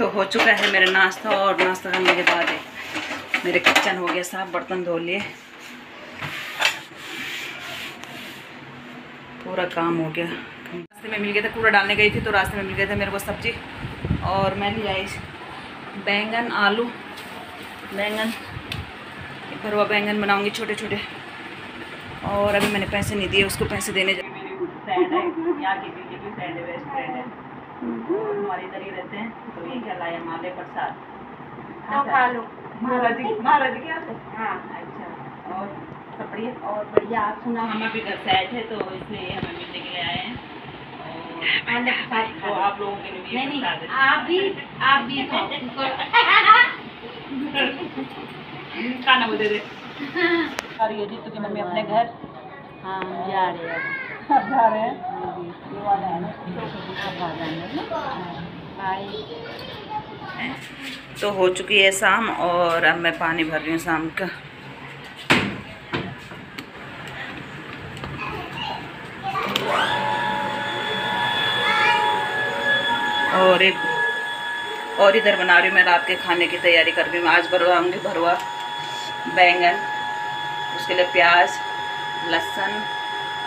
तो हो चुका है मेरा नाश्ता और नाश्ता करने के बाद मेरे किचन हो गया, साफ़ बर्तन धो लिए। पूरा काम हो गया। रास्ते में मिल गया था, कूड़ा डालने गई थी तो रास्ते में मिल गया था मेरे को सब्ज़ी। और मैं ले आई बैंगन, आलू, बैंगन, भरवा बैंगन बनाऊँगी छोटे छोटे और अभी मैंने पैसे नहीं दिए, उसको पैसे देने जा महाराज जी महाराज जी क्या हाँ। अच्छा। और सब बढ़िया और बढ़िया आप सुना। हम अभी घर से आए थे तो इसलिए हमें मिलने के लिए आए हैं। और आंडा प्रसाद तो खा आप लोगों के लिए भी नहीं नहीं आप भी आप भी खाना दे दे। आ रही जी तो कि मम्मी अपने घर। हाँ जा रहे हैं। जा रहे हैं। तो हो चुकी है शाम और अब मैं पानी भर रही हूँ शाम का। और एक और इधर बना रही हूँ मैं रात के खाने की तैयारी कर रही हूँ। आज भरवाऊँगी भरवा, बैंगन, उसके लिए प्याज, लहसुन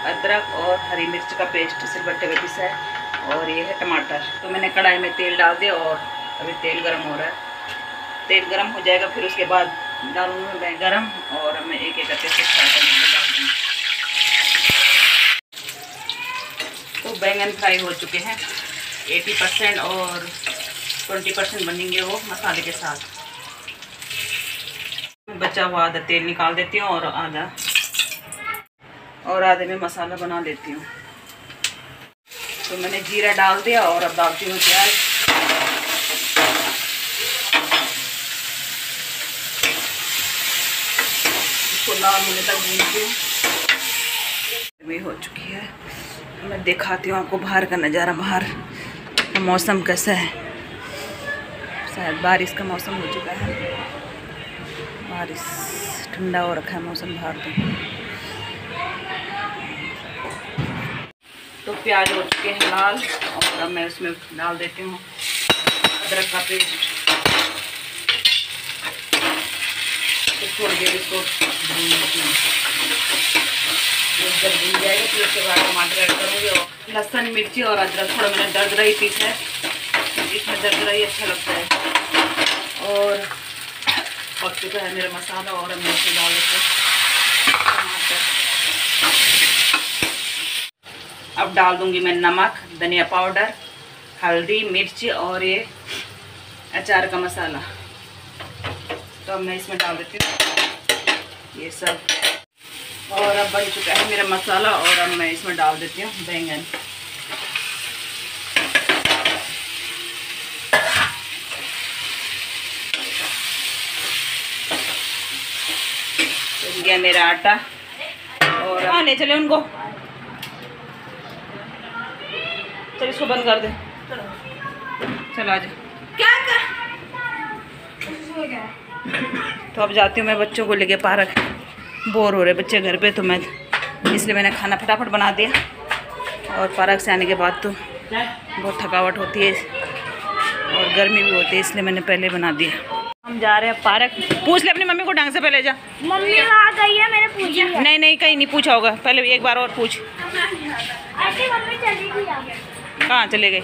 अदरक और हरी मिर्च का पेस्ट सिलबट्टे में पिसा है और ये है टमाटर। तो मैंने कढ़ाई में तेल डाल दिया और अभी तेल गर्म हो रहा है। तेल गर्म हो जाएगा, फिर उसके बाद डालूँगी मैं गरम और मैं एक एक करके सब फ्राई करने में डाल दूँगी। तो बैंगन फ्राई हो चुके हैं। 80 परसेंट और 20 परसेंट बनेंगे वो मसाले के साथ। बचा हुआ आधा तेल निकाल देती हूँ और आधा और आधे में मसाला बना लेती हूँ। तो मैंने जीरा डाल दिया और अब डालती हूँ प्याज लाल होने तक हूँ। हो चुकी है। मैं दिखाती हूँ आपको बाहर का नज़ारा, बाहर तो मौसम कैसा है। शायद बारिश का मौसम हो चुका है। बारिश ठंडा हो रखा है मौसम बाहर तो। तो प्याज हो चुके हैं लाल। और अब मैं उसमें डाल देती हूँ अदरक का पेस्ट। तो थोड़ी देर इसको भून लेती हूँ। जब भून जाएगा फिर उसके बाद टमाटर ऐड करूँगी और लहसुन, मिर्ची और अदरक। थोड़ा मैंने दरदरा ही पीसा है। इसमें दरदरा ही अच्छा लगता है। और पक चुका है मेरा मसाला और अब इसमें डाल देती हूँ। डाल दूँगी मैं नमक, धनिया पाउडर, हल्दी, मिर्ची और ये अचार का मसाला। तो अब मैं इसमें डाल देती हूँ। ये सब। और अब बन चुका है मेरा मसाला और अब मैं इसमें डाल देती हूँ बैंगन। गया मेरा आटा। और ले चले उनको। चल इसको बंद कर दे। चल आ जा। क्या कर? तो अब जाती हूँ मैं बच्चों को लेके पार्क। बोर हो रहे बच्चे घर पे तो मैं इसलिए मैंने खाना फटाफट बना दिया। और पार्क से आने के बाद तो बहुत थकावट होती है और गर्मी भी होती है इसलिए मैंने पहले बना दिया। हम जा रहे हैं पार्क। पूछ ले अपनी मम्मी को ढंग से पहले जा। मम्मी आ गई है मैंने पूछी नहीं नहीं कहीं नहीं पूछा होगा। पहले एक बार और पूछ। मम्मी चली गई आगे कहाँ चले गए?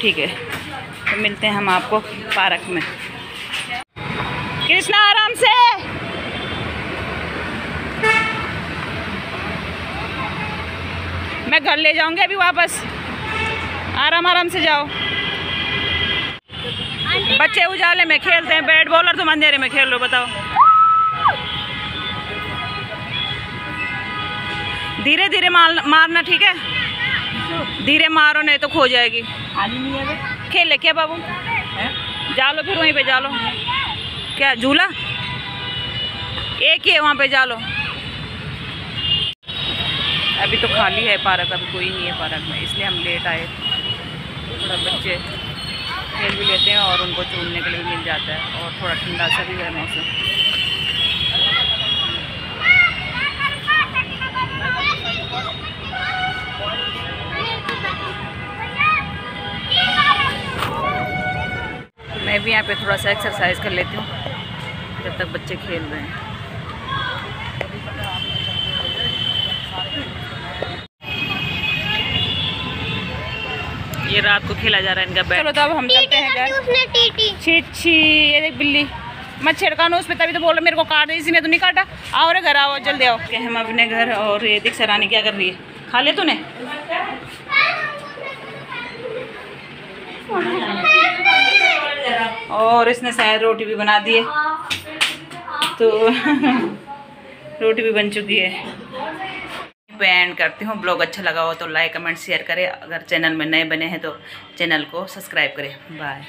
ठीक है। तो मिलते हैं हम आपको पार्क में। कृष्णा आराम से। मैं घर ले जाऊँगी अभी वापस। आराम आराम से जाओ। बच्चे उजाले में खेलते हैं। बैट बॉल और तुम अंधेरे में खेल लो बताओ। धीरे धीरे मार मारना ठीक है? धीरे मारो नहीं तो खो जाएगी। खेल ले क्या बाबू? जा लो फिर वहीं पे जा लो। क्या झूला? एक ही है वहाँ पे जा लो। अभी तो खाली है पार्क अभी कोई नहीं है पार्क में इसलिए हम लेट आए। थोड़ा बच्चे खेल भी लेते हैं और उनको चूमने के लिए भी मिल जाता है और थोड़ा ठंडा सा भी है मौसम। पे थोड़ा सा एक्सरसाइज कर लेती हूँ जब तक बच्चे खेल रहे हैं। ये रात को खेला जा रहा है इनका बैट। चलो तो अब हम चलते हैं घर। उसने टीटी। छी छी ये देख बिल्ली। मैं छिड़कानो उस पर तभी तो बोल रहा मेरे को काट दे इसी ने तो नहीं काटा। आओ रे घर आओ जल्दी आओ। क्या हम अपने घर और ये देख सरानी क्या कर रही है। खा ले तूने? और इसने शायद रोटी भी बना दी है। तो रोटी भी बन चुकी है। एंड करती हूँ। ब्लॉग अच्छा लगा हो तो लाइक, कमेंट शेयर करें। अगर चैनल में नए बने हैं तो चैनल को सब्सक्राइब करें। बाय